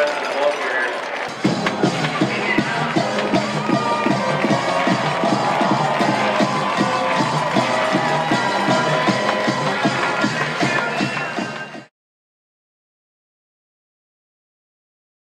President